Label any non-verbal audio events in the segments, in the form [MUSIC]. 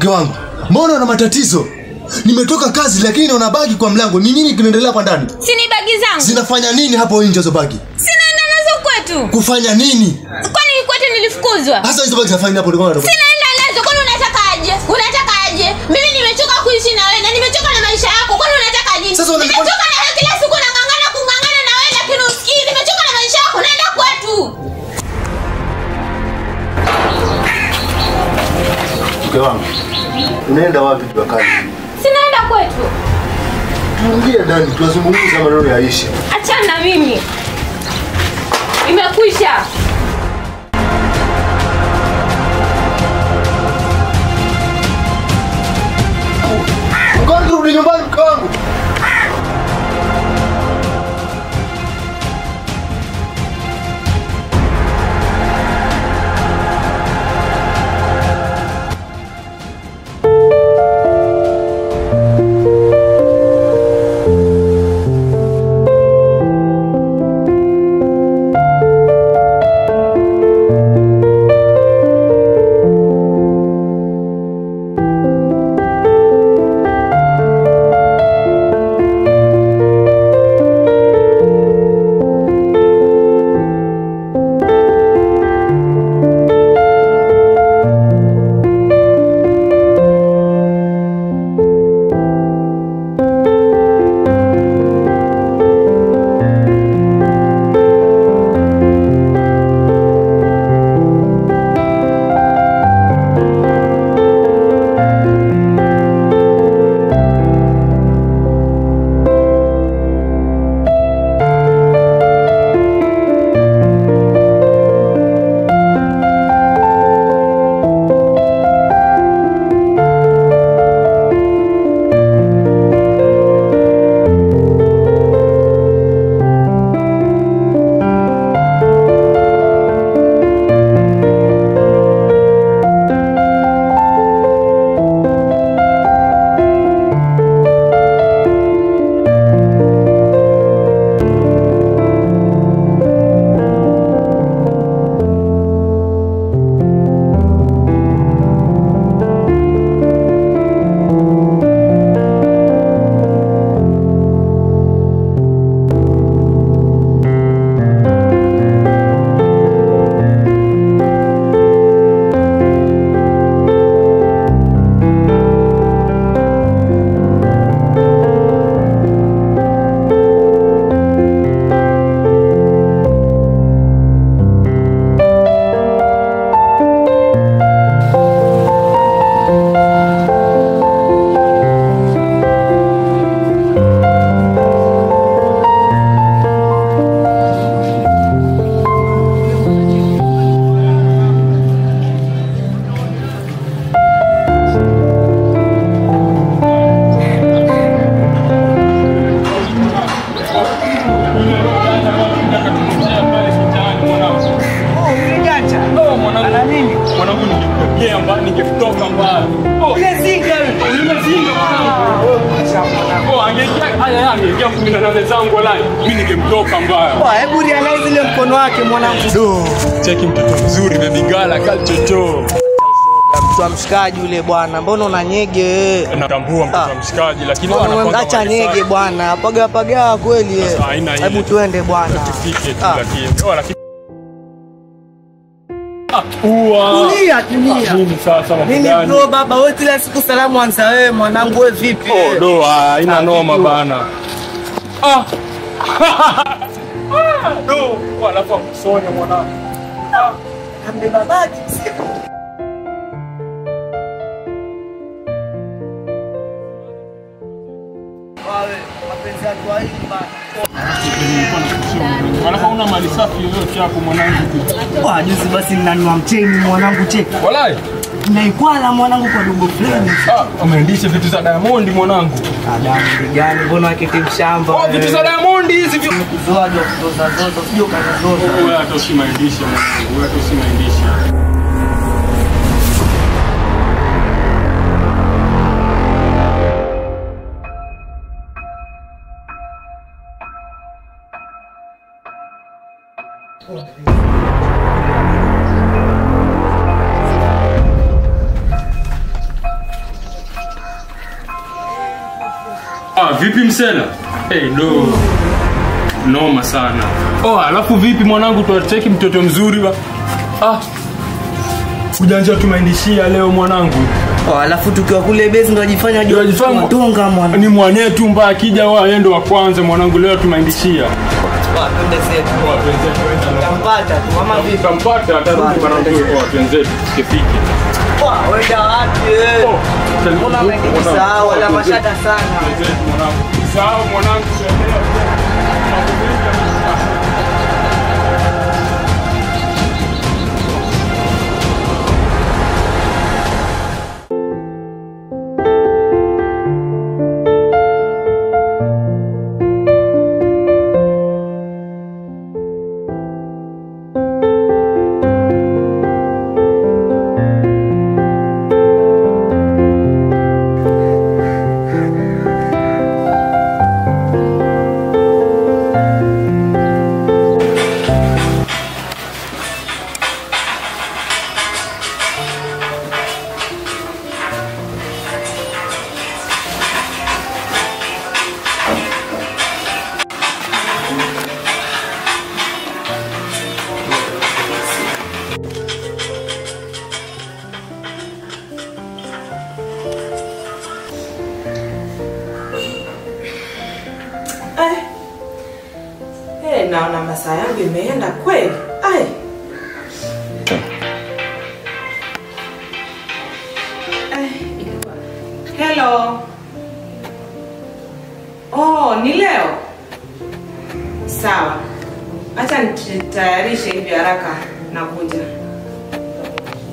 Mke wangu, mbona una matatizo? Nimetoka kazi lakini naona bagi kwa mlango. Ni nini kinaendelea kwa ndani? Si ni bagi zangu. Zinafanya nini hapo nje hizo bagi? Sinaenda nazo kwetu. Kufanya nini? Kwani kwetu nilifukuzwa? Hasa hizo bagi zinafanya hapo ndio maana Sinaenda nazo. Kwani unataka aje? Unataka aje? Mimi nimechoka kuishi na wewe na nimechoka na maisha yako. Kwani unataka nini? Sasa unalikuwa- nimechoka na wewe kila siku nang'ang'ana kung'ang'ana na wewe lakini usikii. Nimechoka na maisha yako. Naenda kwetu. Mke wangu, unaenda wapi jua kali? Sinaenda kwetu. Tuingie ndani tuwazungumza maneno yaishe. Achana na mimi. Imekwisha. Ngoja rudi nyumbani mshikaji yule bwana, mbona una nyege wewe? natambua mtoto wa Ah. mshikaji lakini bwana, Acha nyege bwana, paga paga kweli. eh. Hebu tuende bwana. tufike Ah. oh, Ah, Ah. Tulia, tulia. Ah. sasa Ah. Mimi Ah. bro baba, wewe kila siku salamu anza wewe mwanangu, wewe vipi? Oh, do ah, haina Ah, noma Ah. bana. Ah. Ah, do. Ah. Alafu Ah. mwanangu. Ah. Ambeba baki mapenzi ya wawili bana. Alafu una mali safi yoyote hapo mwanangu tu. Juzi basi ninanua mcheni mwanangu cheki. Walai. Naikwala mwanangu kwa dogo fulani. Ah, vitu za Diamond mwanangu. Diamond gani mbona akiti mshamba? Oh, vitu za Diamond hizi. Kuzoaje kuzoza zozo sio kazoza. Wewe hata usimaindisha mwanangu. Wewe hata usimaindisha. Vipi msela? Hey, do. Noma sana. Oh, alafu vipi mwanangu tuacheki mtoto mzuri wa. Ah. Ujanja tumaindishia leo mwanangu. Oh, alafu tukiwa kule base ndo ajifanya jua Unajifanya- tunga mwana. Ni mwanetu mbaya akija wao yeye ndo wa kwanza mwanangu leo tumaindishia. Tampata tu mama vipi? Tampata atarudi mwanangu kwa wenzetu tukifike. Wenda wapi wewe? Mbona umejisahau wala mashada sana. Sahau mwanangu.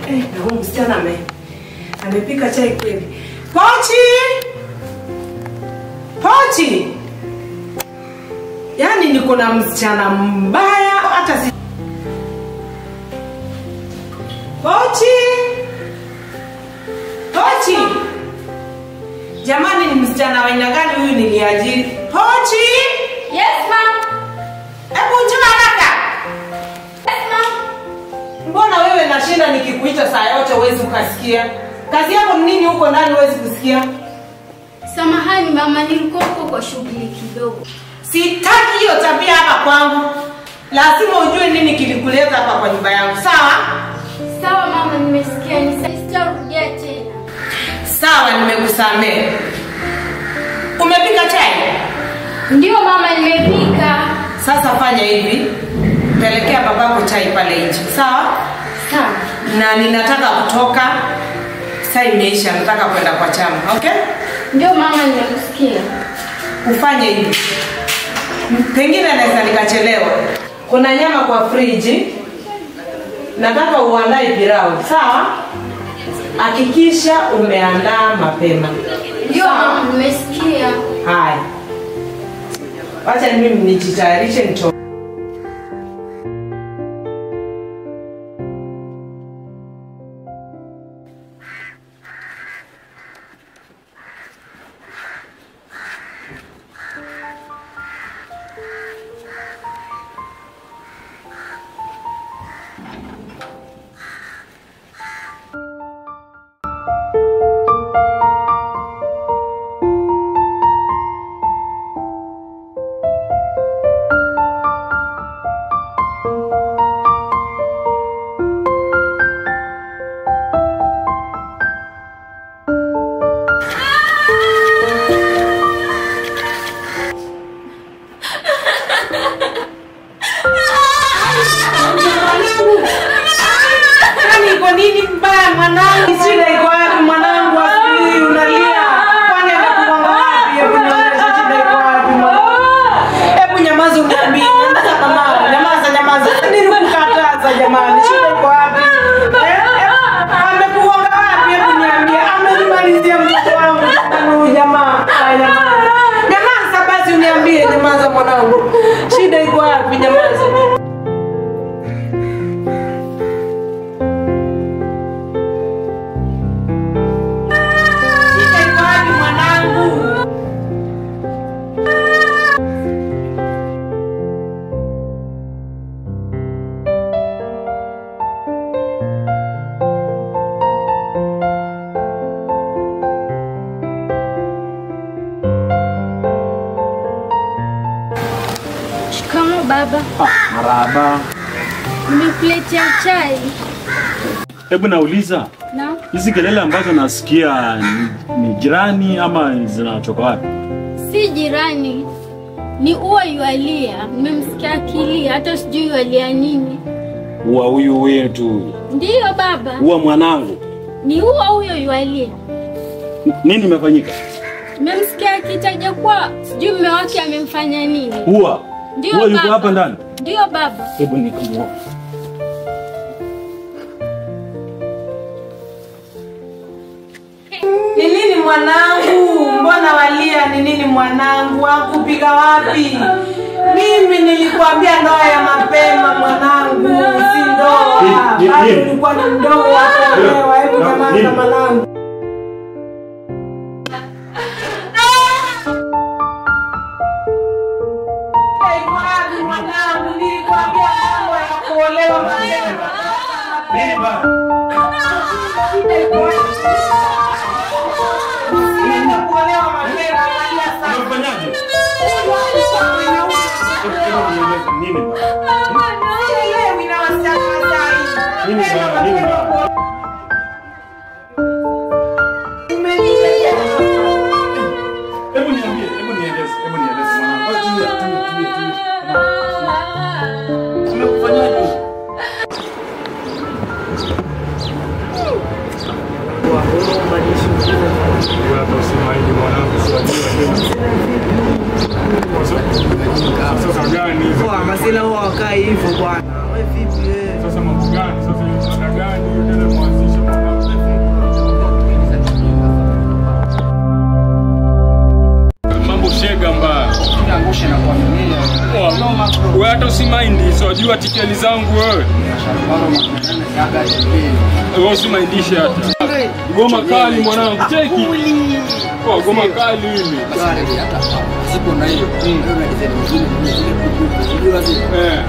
Eh, na huyu msichana ame amepika chai kweli. Pochi! Pochi! Yaani niko na msichana mbaya hata si Pochi! Pochi! Jamani ni msichana wa aina gani huyu niliajiri? Pochi! Yes, ma'am. Hebu njoo nashinda nikikuita saa yote huwezi ukasikia? Kazi yako ni nini huko ndani huwezi kusikia? Samahani mama, nilikuwa huko kwa shughuli kidogo. Sitaki hiyo tabia hapa kwangu. Lazima ujue nini kilikuleta hapa kwa nyumba yangu. Sawa? Sawa mama, nimesikia. Nisitarudia Sitarudia tena. Sawa, nimekusamehe. Umepika chai? Ndio mama, nimepika. Sasa fanya hivi, pelekea babako chai pale nje, sawa? Sawa. Na ninataka kutoka, saa imeisha, nataka kwenda kwa chama, okay? Ndio mama, nimekusikia. Ufanye hivi, pengine naweza nikachelewa. Kuna nyama kwa friji, nataka uandae pilau, sawa? Hakikisha umeandaa mapema. Ndio mama, nimesikia. Haya, wacha mimi nijitayarishe nitoke. Hebu nauliza, Na hizi kelele ambazo nasikia ni, ni jirani ama zinatoka wapi? si jirani, ni ua yualia. Nimemsikia akilia, hata sijui yualia nini. Ua huyu wetu, Ndiyo baba, ua mwanangu. ni ua huyo yualia. Nini imefanyika? Nimemsikia akitaja kuwa sijui mume wake amemfanya nini. Ua Ndiyo ua yuko baba. hapa ndani. Ndiyo baba. Hebu nikamwona. Mwanangu? Wakupiga wapi? Mimi nilikwambia ndoa ya mapema mwanangu, si ndoa. Bado ulikuwa ni mdogo wa kuolewa. Masela huwa wakai hivyo bwana. Vipi wewe? Sasa mambo gani? Sasa hiyo mada gani hiyo tena mwanzisha mwanangu? Mambo shega mbaya. Poa, Wewe hata usimaindi, siwajua tikeli zangu wewe. Wewe usimaindishe hata. Goma kali mwanangu, cheki. Goma kali hili. Eh.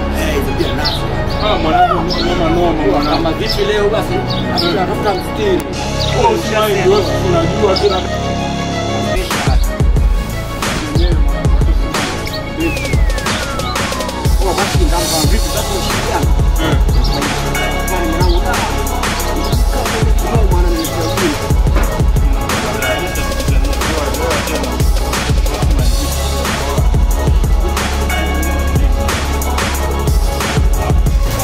Ah, mwanangu, noma noma mwanangu. Vipi leo basi? Tunatafuta mstiri Poa, usimaindi, wewe unajua tena. Poa, basi ndampa vipi sasa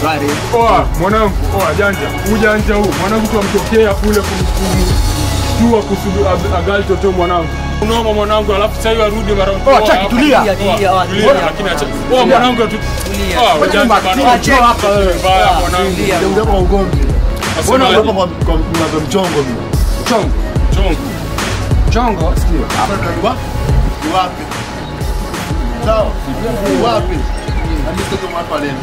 ushirikiana? Poa, mwanangu, poa janja. Ujanja huu, mwanangu tuamtokea kule kumshtua kusudu agali toto mwanangu. Unoma mwanangu, alafu sasa arudi mara moja. Acha tulia. Poa, Tulia, tulia, lakini acha. Poa mwanangu tu. Poa, ujanja bana. Achia hapa wewe. Mwanangu. Ndio kwa ugomvi. Mbona Asemaje? kwa mnazo mchongo mimi? Mchongo. Chongo. Chongo, sikio. Hapa ndio wapi? Wapi? Sawa. Wapi? Na mimi sio hapa leo.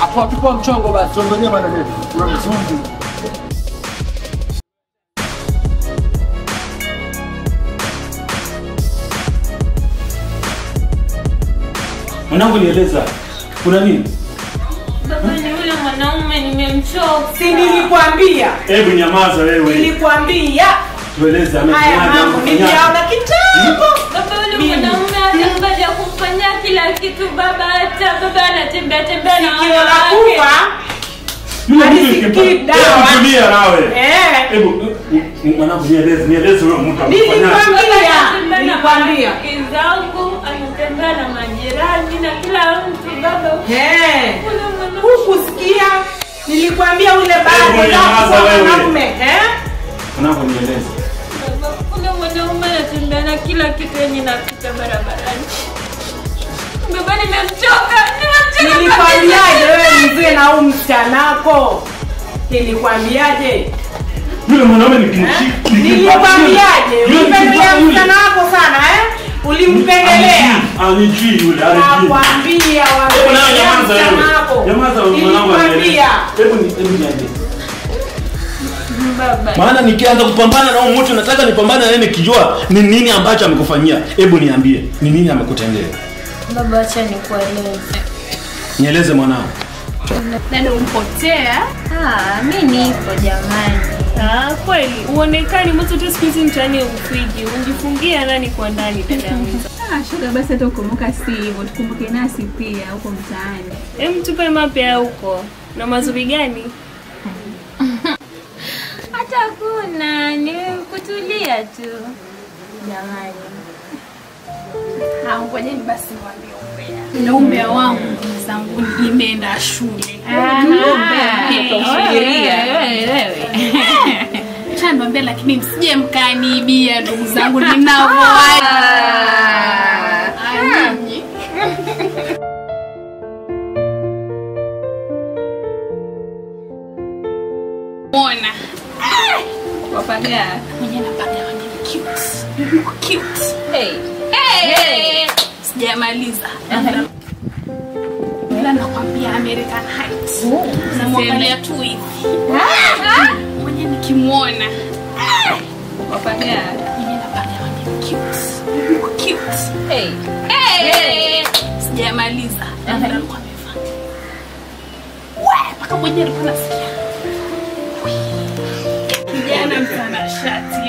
Hapo tupo mchongo basi. Songonia bana leo. Kuna mzungu. Mwanangu nieleza. Kuna nini? Baba ni yule mwanaume nimemchoka. Si nilikwambia, Hebu nyamaza wewe. nilikwambia Tueleze haya amefanyaje? mambo nimeona kitambo. Baba yule mwanaume kila kitu baba hata baba anatembea tembea na wanawake. zangu, anatembea na majirani na kila mtu baba. eh, hukusikia? Nilikwambia ule mwanaume eh, Mwanangu. Kuna mwanaume anatembea na kila kitu yenye napita barabarani. Baba nimemchoka, nimemchoka. nilikwambiaje wewe mzee na huu msichanako nilikwambiaje? Yule mwanaume nikimshika. nilikwambiaje? Ulimpendelea msichana wako sana eh? Ulimpendelea. Anijui yule, anijui. nakwambia Hebu nawe wampendelea nyamaza msichana wewe. Nyamaza wewe mwanangu Hebu hebu niambie. Maana nikianza kupambana na huyu mtu nataka nipambane nikijua ni nini ambacho amekufanyia. Hebu niambie ni nini amekutendea Baba, acha nikueleze. nieleze mwanao nani umpotea? Ah, mi nipo jamani. Ah, kweli uonekani mtu tu siku hizi mtaani ufiji ujifungia nani kwa ndani dada Ah, shoga basi hata ukumbuka si hivyo, tukumbuke nasi pia huko mtaani. Hem, tupe mapya huko. Na mazuri gani? [LAUGHS] Hata kuna ni kutulia tu. Jamani. Ah, ngojeni basi niwaambie umbea. Na umbea wangu zangu nimeenda shule. Acha [LAUGHS] lakini msije mkaniibia ndugu zangu [LAUGHS] ninavyo. Ah, Wapagaa. Mwenye napagaa wenye cute. [LAUGHS] Cute. Hey. Hey. Sijamaliza. Ila nakwambia American Heights. Namwangalia tu hivi. Mwenye nikimwona. Hey. Hey. Sijamaliza. Alikuwa amevaa. Mpaka mwenye alikuwa nasikia. Kijana mtanashati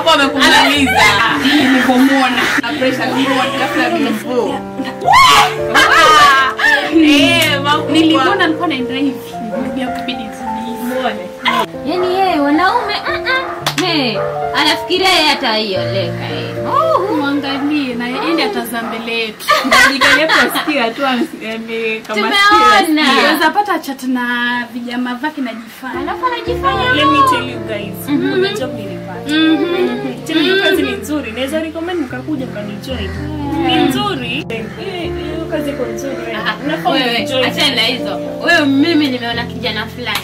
Hapo amekumaliza. Nilipomwona na pressure kumwona ghafla before. Eh, anaenda hivi. Ndio kubidi. Yaani yeye wanaume mm -mm. Anafikiria yeye ataioleka yeye. Muangalie na yetu. Tumeona. Unaweza pata chat na vijama vake na jifanya. Alafu anajifanya Let me tell you guys. Job nilipata. Tena hiyo kazi ni nzuri. Naweza recommend mkakuja mkanijoin. Ni nzuri. Hiyo kazi iko achana na hizo. Wewe mimi nimeona kijana fulani.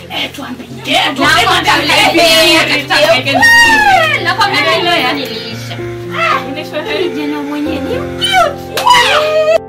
Nakwambia hilo. Kijana mwenyewe ni cute.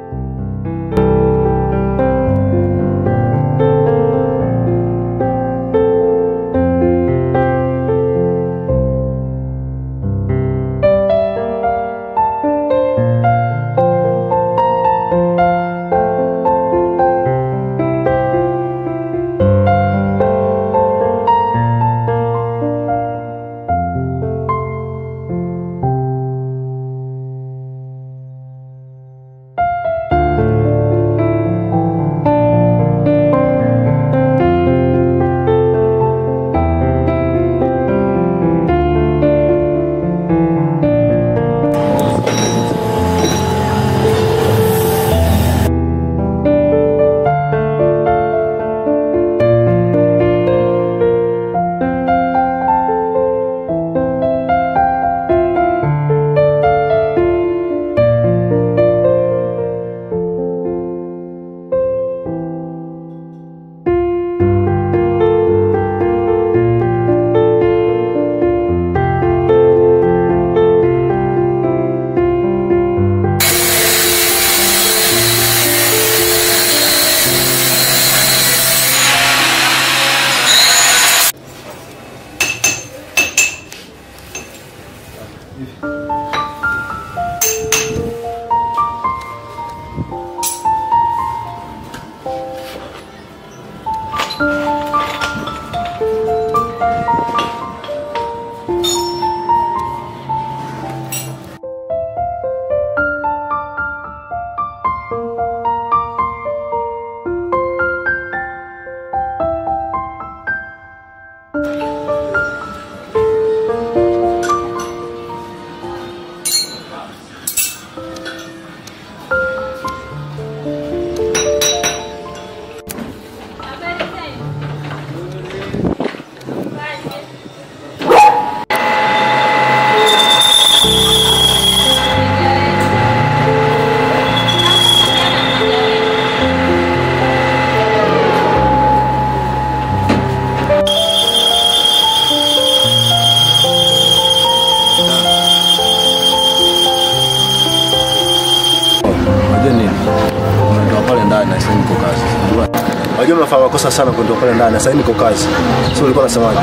Sana kuondoka pale ndani sasa niko kazi. Sio ulikuwa unasemaje?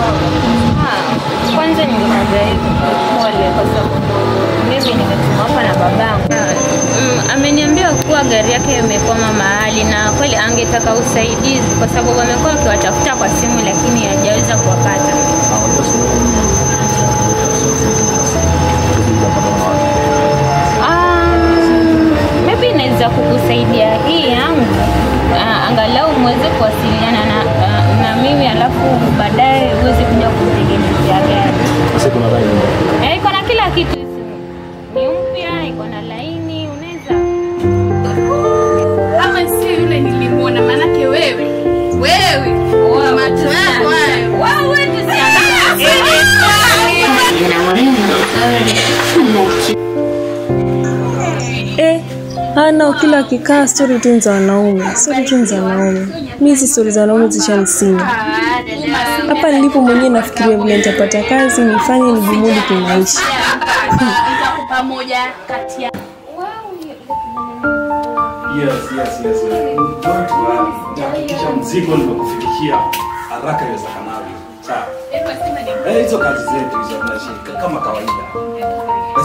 Kwanza ningemwambia hivi pole kwa sababu mimi nimetumwa hapa na babangu. Mm, ameniambia kuwa gari yake imekwama mahali na kweli angetaka usaidizi kwa sababu amekuwa akiwatafuta kwa simu lakini hajaweza kuwapata. za kukusaidia hii yangu uh, angalau mweze kuwasiliana na, uh, na mimi alafu baadaye uweze kuja kumtengenezea gari. Maana kila akikaa stori tu za wanaume, stori tu za wanaume. Mi hizi stori za wanaume zishanisinya. Hapa nilipo mwenyewe nafikiria vile nitapata kazi nifanye nijimudu kimaisha. pamoja kati ya Yes, yes, yes. Eh, hizo kazi zetu hizo kama kawaida.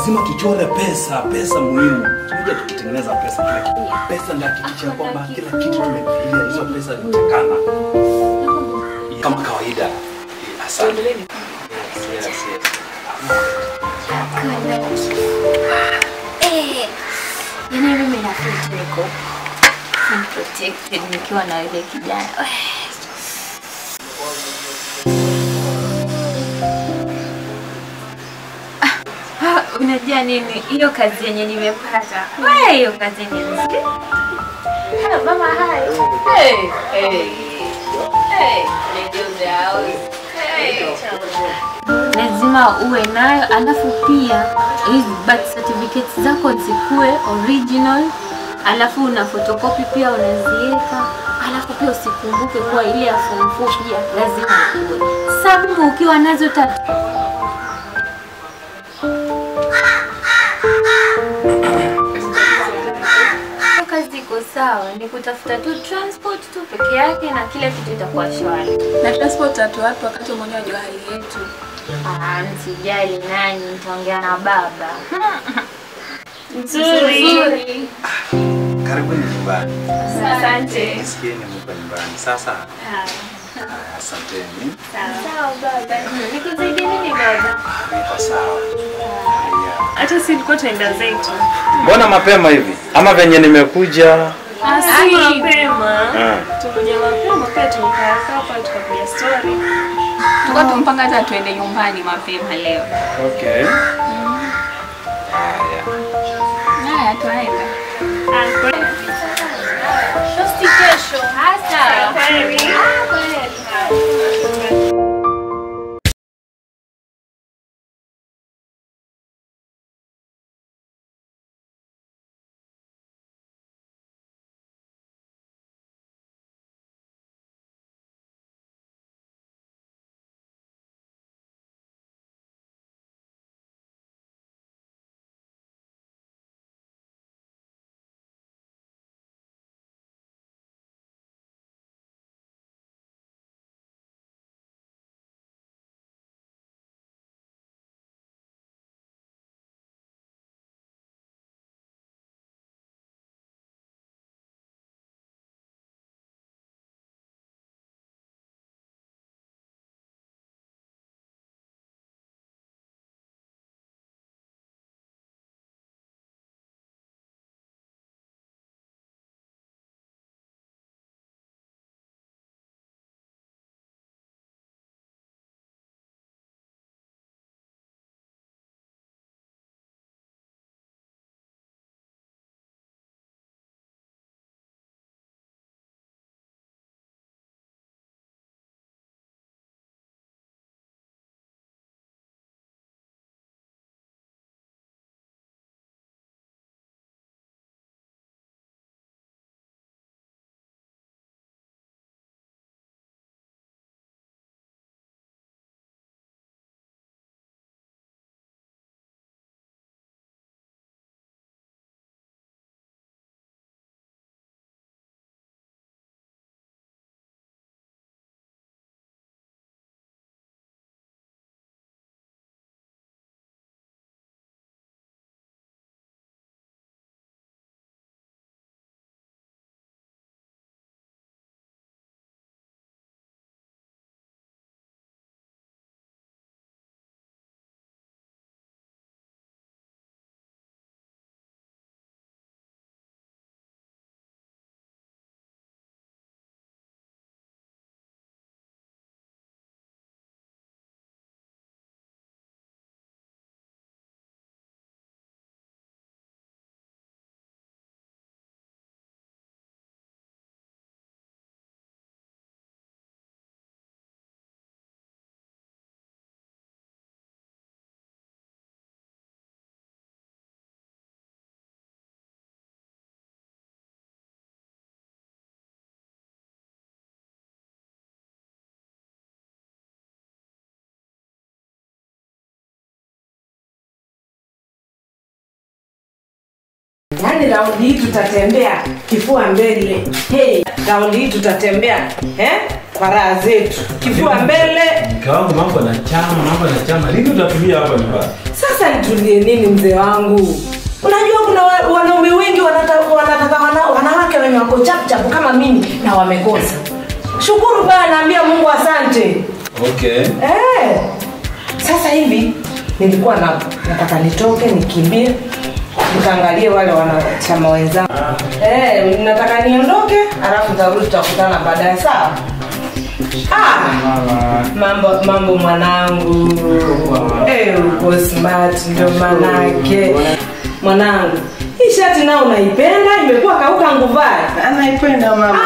Lazima tuchore pesa, pesa muhimu. Tunakuja tukitengeneza pesa kila kitu. Pesa ndio hakikisha kwamba kila kitu tumefikiria hizo pesa zitakana Kama kawaida. Asante. Yes, yes, yes. Eh, yaani mimi nafikiri niko unprotected nikiwa na yule kijana. Unajua nini, hiyo kazi yenye nimepata, wewe, hiyo kazi ni nzuri. Hello Mama, hi. Hey, hey. Hey, lazima uwe nayo, alafu pia hizi birth certificates zako zikuwe original, alafu una photocopy pia unaziweka, alafu pia usikumbuke kuwa ile ya form 4 pia lazima uwe sababu ukiwa nazo tatu iko sawa, ni kutafuta tu transport tu peke yake na kila kitu itakuwa shwari. na transport tatu wapi wakati mwenyewe wajua hali yetu Ah, msijali nani, nitaongea na baba. Nzuri. Karibuni nyumbani. Asante. Nisikieni mko nyumbani. Sasa asanteni. Sawa baba. Nikusaidie nini baba? Niko sawa. Hata si ilikuwa tuenda zetu. Mbona mapema hivi? Ama venye nimekuja? Si mapema. Ah. Tukuja mapema pia tumekaa hapa tukapiga story. tulikuwa tumpanga hata tuende nyumbani mapema leo Okay. haya twaenda Ah, kwa- Shosti kesho. Hasa. Kwaheri. Yaani raundi hii tutatembea kifua mbele. Hey, raundi hii tutatembea eh? Kwa raha zetu. Kifua mbele. Mke mambo na chama, mambo na chama. Lini utatumia hapa nyumbani? Sasa nitulie nini mzee wangu? Unajua kuna wa- wanaume wengi wanataka wanataka wanawake wenye wako chapchap kama mimi na wamekosa. Shukuru bana, naambia Mungu asante. Okay. Eh. Sasa hivi nilikuwa na nataka nitoke nikimbie nikaangalie wale wanachama wenzangu. Eh, nataka niondoke alafu tarudi tutakutana baadaye sawa? Ah, mambo mambo mwanangu. Eh, uko smart ndio manake. Mwanangu, hii shati nao unaipenda imekuwa kauka nguvai. Anaipenda mama.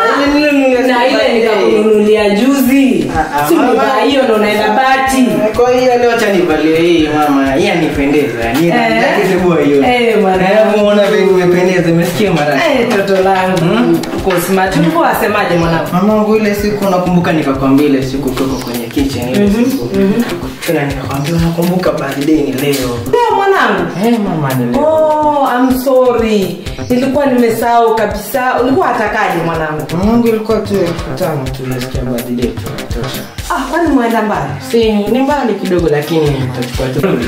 Na ile nikakununulia juzi. Si umevaa hiyo ndo unaenda bati. Kwa hiyo leo acha nivalie hii mama. Hii anipendeza. Ni ndio Eh. yake hiyo. Eh, mwanangu. Eh, muona vile umependeza, umesikia mara. Eh, toto langu. Uko smart. Ulikuwa wasemaje mwanangu? Mamangu ile siku nakumbuka nikakwambia ile siku tuko kwenye kitchen ile siku. Tena nikakwambia unakumbuka birthday ni leo. Leo mwanangu. Eh, mama. Oh, I'm sorry. Nilikuwa nimesahau kabisa. Ulikuwa atakaje mwanangu? Mamangu ilikuwa tu elfu tano. Ah, kwani mwenda mbali? Si ni mbali kidogo lakini tutachukua tu.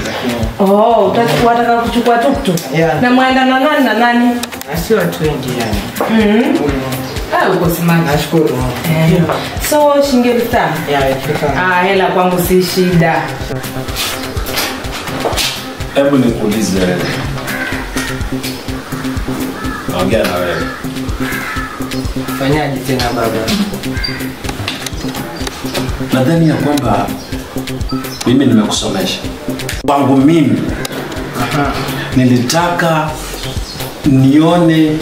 Oh, utachukua wataka kuchukua tuktuk. Yeah. Na mwenda na nani na nani? Na si watu wengi yani. Mhm. Ah, uko smart. Nashukuru. Eh. So, shilingi elfu tano? Ya, elfu tano. Ah, hela kwangu si shida. Hebu nikuulize wewe. Naongea na wewe. Fanyaje tena baba? Nadhani ya kwamba mimi nimekusomesha. Kwangu mimi nilitaka nione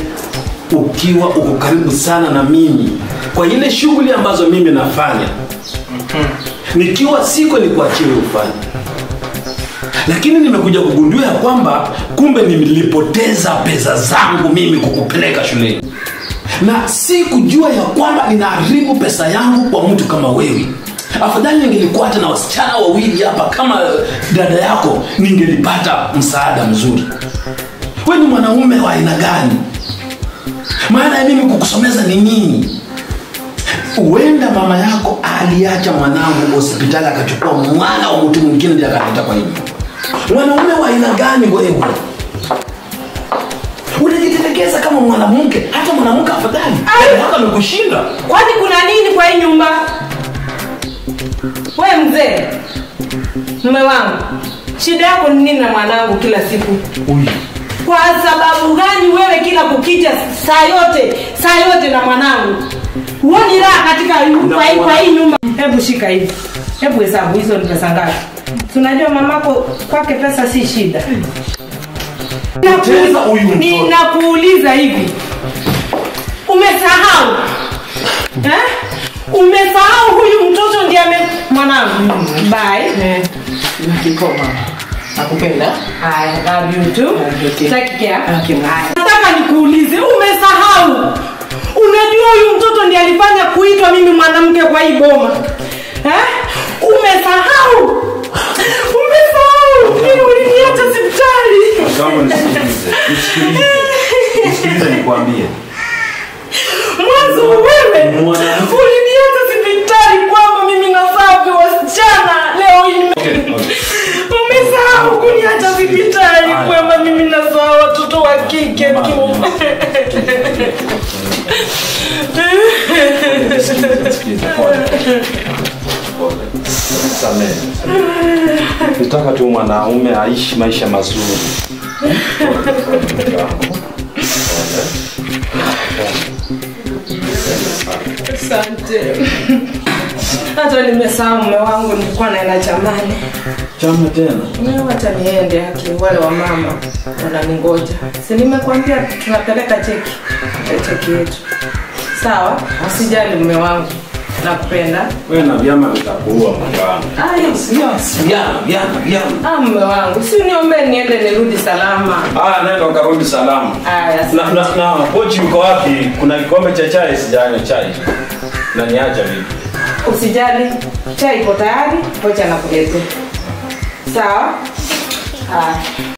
ukiwa uko karibu sana na mimi kwa ile shughuli ambazo mimi nafanya. Nikiwa siko ni kuachie ufanye, lakini nimekuja kugundua ya kwamba kumbe nilipoteza pesa zangu mimi kukupeleka shuleni. Na si kujua ya kwamba ninaharibu pesa yangu kwa mtu kama wewe. Afadhali ningelikuwa hata na wasichana wawili hapa kama dada yako ningelipata msaada mzuri. We ni mwanaume wa aina gani? Maana ya mimi kukusomeza ni nini? Huenda mama yako aliacha mwanangu hospitali akachukua mwana wa mtu mwingine ndiye akaleta kwa hivi mwanaume wa aina gani wewe unajitelekeza kama mwanamke hata mwanamke afadhali hata amekushinda Kwani kuna nini kwa hii nyumba? We mzee, mme wangu, shida yako ni nini na mwanangu kila siku? Uy. Kwa sababu gani wewe kila kukicha saa yote saa yote na mwanangu? Huoni raha katika kwa hii nyumba? Hebu shika hivi, hebu hesabu hizo ni pesa ngapi? Tunajua mamako kwake pesa si shida. Ninakuuliza hivi, umesahau eh? Umesahau huyu mtoto ndiye ame mwanangu. Bye. Nikikoma. Nakupenda. I love you too. Take care. Okay, Nataka nikuulize, umesahau? Unajua huyu mtoto ndiye alifanya kuitwa mimi mwanamke kwa hii boma. Eh? Umesahau? Umesahau? Uliniacha nisikilize nikwambie Mwanzo wewe uliniacha hospitali kwamba mimi nasafi wasichana leo umesahau kuniacha sipitali kwamba mimi nasaa watoto wa kike tu. Nisikilize, pole. Pole. Samehe. Nitaka tu mwanaume aishi maisha mazuri. Asante. Hata nimesahau mume wangu nilikuwa naenda chamani. Chama tena. Leo Wacha niende haki, wale wa mama wananingoja. Si nimekwambia tunapeleka cheki cheki yetu. Sawa, usijali mume wangu, nakupenda. Wewe na vyama vitakuua mwanangu ah, mume wangu, si uniombe niende nirudi salama. Haya, nenda ukarudi salama. Aya, Na, na, na pochi uko wapi? Kuna kikombe cha chai sijanywa chai. Na niacha vipi? usijali, chai iko tayari, pocha nakuletea. Sawa? Haya.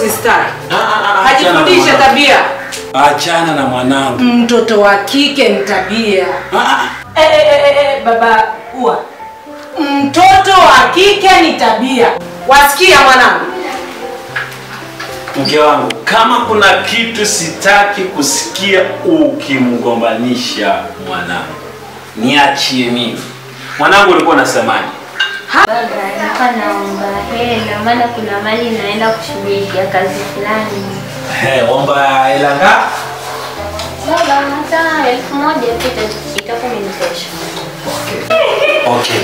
Shikamo Star. sistaki. Hajifundishe na tabia. Achana na mwanangu. Mtoto wa kike ni tabia. Eh, eh, eh, eh, eh, baba ua. Mtoto wa kike ni tabia. Wasikia mwanangu? Mke wangu, kama kuna kitu sitaki kusikia ukimgombanisha mwanangu, niachie mimi. Mwanangu, ulikuwa unasemaje? Nilikuwa naomba hela, maana kuna mali naenda kushughulikia kazi fulani. He, omba hela ngapi? Baba, hata elfu moja tu itakuwa imenitosha. Okay.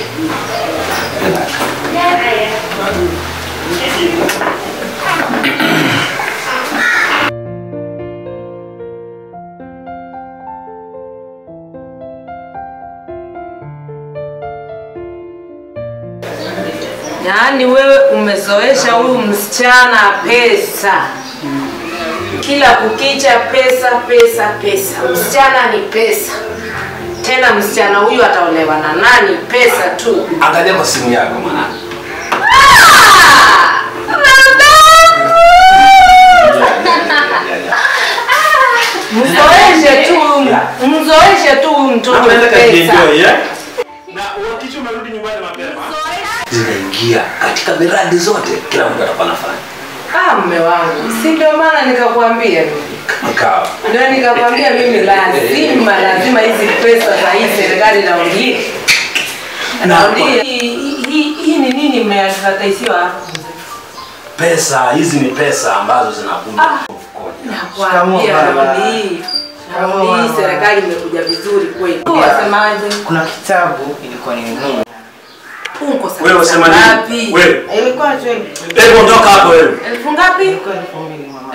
Yaani wewe umezoesha huyu msichana pesa, kila kukicha pesa pesa pesa. Msichana ni pesa, tena msichana huyu ataolewa na nani? Pesa tu. Angalia kwa simu yako mwanangu. Mzoeshe tu, mzoeshe tu mtoto pesa. Zinaingia katika miradi zote, kila mtu atakuwa anafanya Ah, mme wangu, si ndio maana nikakwambia ndio nikakwambia mimi lazima lazima hizi pesa za hii serikali na. Hii ni nini mmeadvertisiwa? Pesa hizi ni pesa ambazo zinakuja Nakwambia hii serikali imekuja vizuri kweli. Wasemaje? Kuna kitabu ilikuwa ni? Unko Wewe unasema nini? Wewe. Ilikuwa tu Hebu ondoka hapo wewe. Elfu ngapi?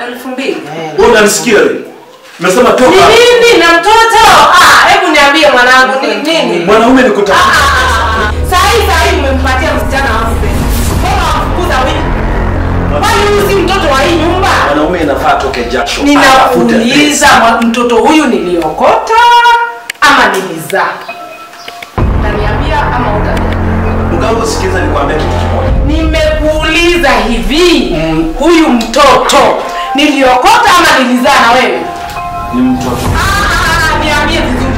Elfu mbili. Wewe unanisikia wewe? Nimesema Ni toka. nini na mtoto? Ah, hebu niambie mwanangu ni nini? Mwanaume ni kutafuta. Sasa hivi sasa hivi umempatia msichana wangu pesa. Mbona wafukuza wewe? Kwani huyu si mtoto wa hii nyumba? Mwanaume inafaa toke jasho. Ninakuuliza mtoto huyu niliokota ama nilizaa? Utaniambia ama utaniambia? Mgango, sikiza nikwambie kitu kimoja. Nimekuuliza hivi, mm. huyu mtoto niliokota ama nilizaa na wewe? Ni mtoto. Ah, niambie vizuri.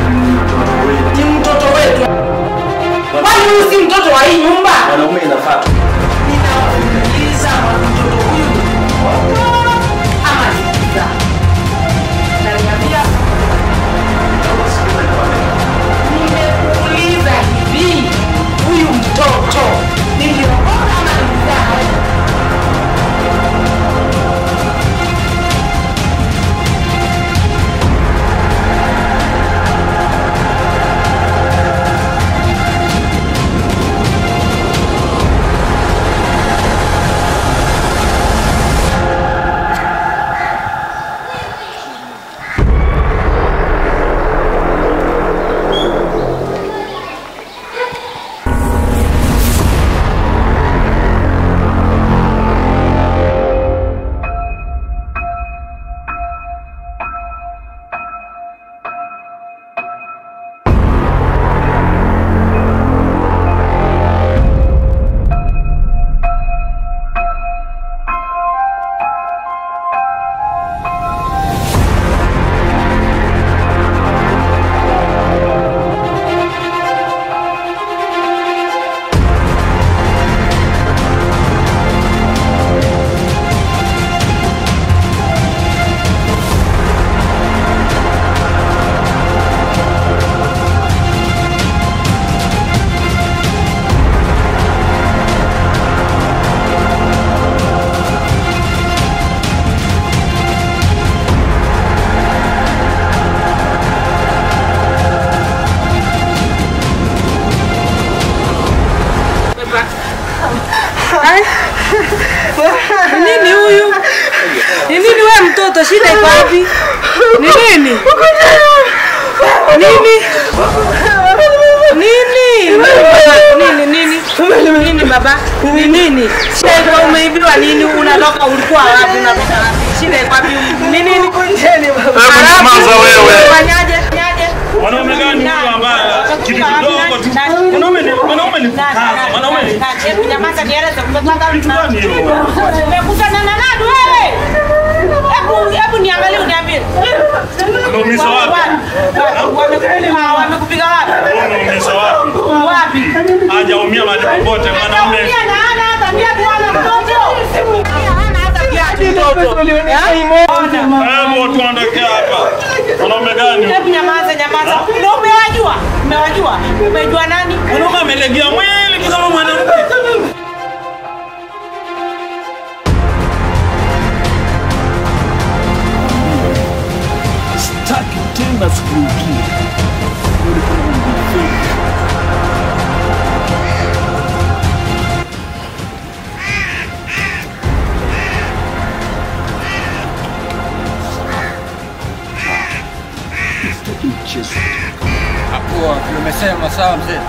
Ni mtoto wetu. Kwani huyu si mtoto wa hii nyumba? Mwanaume inafaa Shida iko wapi? Ni nini? Nini? Nini? Nini nini? Nini baba? Ni nini? Shida iko umeibiwa nini? Unatoka ulikuwa wapi? Unatoka wapi? Shida iko wapi? Ni nini? Kunjeni baba. Hebu nyamaza wewe. Fanyaje? Fanyaje? Mwanaume gani huyu ambaye kitu kidogo tu? Mwanaume ni mwanaume ni kukaza. Mwanaume ni Hebu nyamaza nieleze umepanga hilo? umekutana na nani wewe? Hebu niangalie uniambie. Unaumiza wapi? Wamekupiga wamekupiga wapi? Unaumiza wapi? Wapi? Hajaumia mahali popote mwanaume. Na hana hata pia bwana mtoto. Hana hata viatu mtoto. Hebu tuondoke hapa. Mwanaume gani? Hebu nyamaza nyamaza. Ndio umewajua? Umewajua? Umejua nani? Mwanaume amelegea mwili kama mwanamke. Sitaki tena siku nyingine. Sitaki mchezo. Hapo vile umesema sawa mzee.